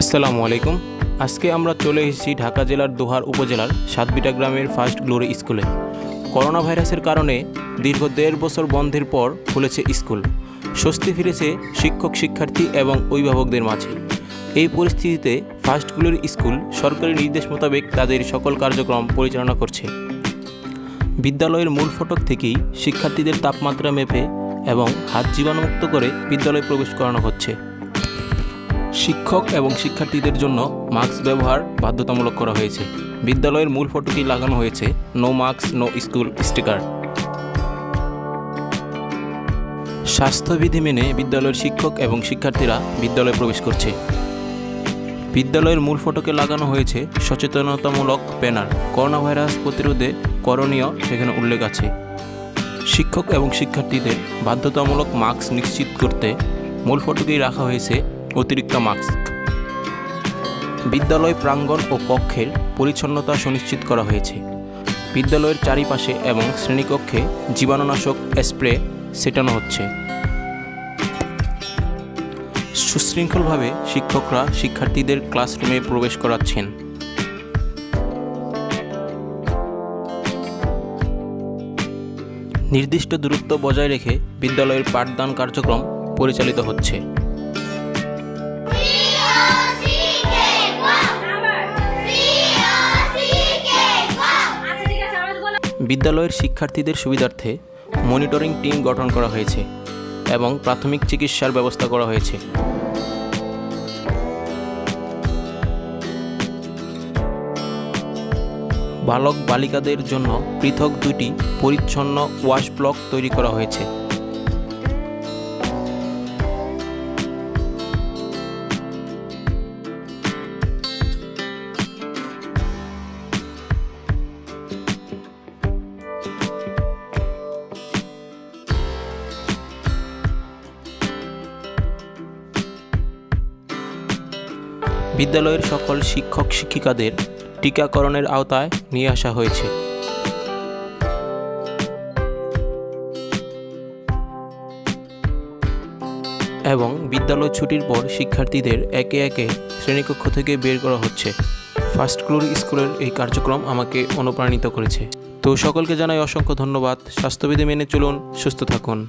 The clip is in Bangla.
আসসালামু আলাইকুম। আজকে আমরা চলে এসেছি ঢাকা জেলার দোহার উপজেলার সাতবিটা গ্রামের ফার্স্ট গ্লোরি স্কুলে। করোনা ভাইরাসের কারণে দীর্ঘ দেড় বছর বন্ধের পর খুলেছে স্কুল। স্বস্তি ফিরেছে শিক্ষক, শিক্ষার্থী এবং অভিভাবকদের মাঝে। এই পরিস্থিতিতে ফার্স্ট গ্লোরি স্কুল সরকারি নির্দেশ মোতাবেক তাদের সকল কার্যক্রম পরিচালনা করছে। বিদ্যালয়ের মূল ফটক থেকেই শিক্ষার্থীদের তাপমাত্রা মেপে এবং হাত জীবাণুমুক্ত করে বিদ্যালয়ে প্রবেশ করানো হচ্ছে। শিক্ষক এবং শিক্ষার্থীদের জন্য মাস্ক ব্যবহার বাধ্যতামূলক করা হয়েছে। বিদ্যালয়ের মূল ফটোটি লাগানো হয়েছে, no mask, no school sticker স্বাস্থ্যবিধি মেনে বিদ্যালয়ের শিক্ষক এবং শিক্ষার্থীরা বিদ্যালয়ে প্রবেশ করছে। বিদ্যালয়ের মূল ফটকে লাগানো হয়েছে সচেতনতামূলক ব্যানার। করোনা ভাইরাস প্রতিরোধে করণীয় সেখানে উল্লেখ আছে। শিক্ষক এবং শিক্ষার্থীদের বাধ্যতামূলক মাস্ক নিশ্চিত করতে মূল ফটকেই রাখা হয়েছে অতিরিক্ত মাস্ক। বিদ্যালয় প্রাঙ্গণ ও কক্ষের পরিচ্ছন্নতা সুনিশ্চিত করা হয়েছে। বিদ্যালয়ের চারিপাশে এবং শ্রেণীকক্ষে জীবাণুনাশক স্প্রে ছেটানো হচ্ছে। সুশৃঙ্খলভাবে শিক্ষকরা শিক্ষার্থীদের ক্লাসরুমে প্রবেশ করাচ্ছেন। নির্দিষ্ট দূরত্ব বজায় রেখে বিদ্যালয়ের পাঠদান কার্যক্রম পরিচালিত হচ্ছে। বিদ্যালয়ের শিক্ষার্থীদের সুবিধার্থে মনিটরিং টিম গঠন করা হয়েছে এবং প্রাথমিক চিকিৎসার ব্যবস্থা করা হয়েছে। বালক বালিকাদের জন্য পৃথক দুটি পরিচ্ছন্ন ওয়াশ ব্লক তৈরি করা হয়েছে। বিদ্যালয়ের সকল শিক্ষক শিক্ষিকাদের টিকাকরণের আওতায় নিয়ে আসা হয়েছে। এবং বিদ্যালয় ছুটির পর শিক্ষার্থীদের একে একে শ্রেণীকক্ষ থেকে বের করা হচ্ছে। ফার্স্ট গ্লোরি স্কুলের এই কার্যক্রম আমাকে অনুপ্রাণিত করেছে। তো সকলকে জানাই অসংখ্য ধন্যবাদ। স্বাস্থ্যবিধি মেনে চলুন, সুস্থ থাকুন।